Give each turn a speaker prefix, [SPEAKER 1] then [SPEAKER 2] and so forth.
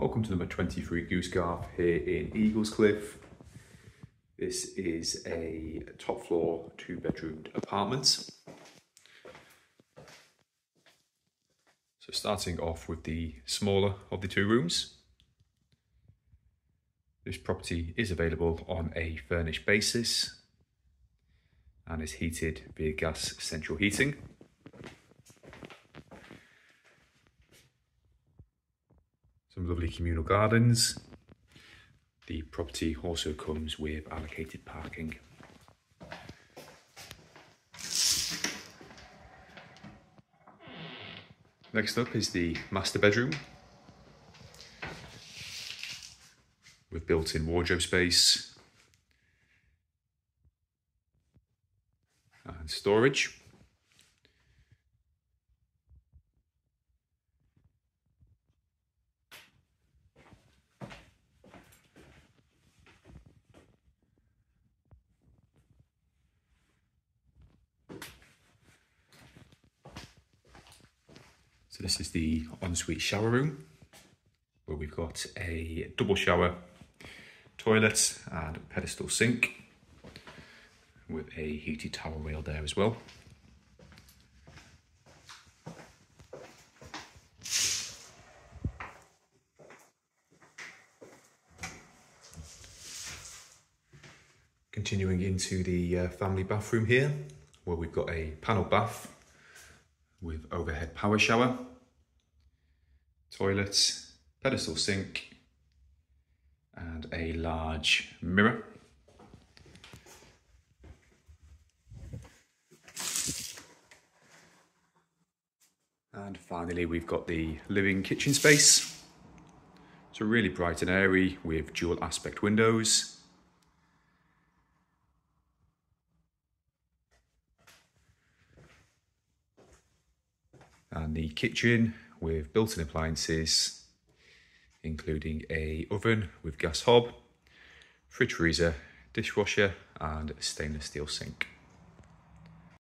[SPEAKER 1] Welcome to number 23 Goose Garth here in Eaglescliffe. This is a top floor two bedroomed apartment. So starting off with the smaller of the two rooms. This property is available on a furnished basis and is heated via gas central heating. Some lovely communal gardens. The property also comes with allocated parking. Next up is the master bedroom with built-in wardrobe space and storage. This is the ensuite shower room where we've got a double shower, toilet and pedestal sink with a heated towel rail there as well. Continuing into the uh, family bathroom here where we've got a panel bath with overhead power shower, toilet, pedestal sink, and a large mirror. And finally, we've got the living kitchen space. So really bright and airy with dual aspect windows and the kitchen with built-in appliances including a oven with gas hob, fridge freezer, dishwasher and stainless steel sink.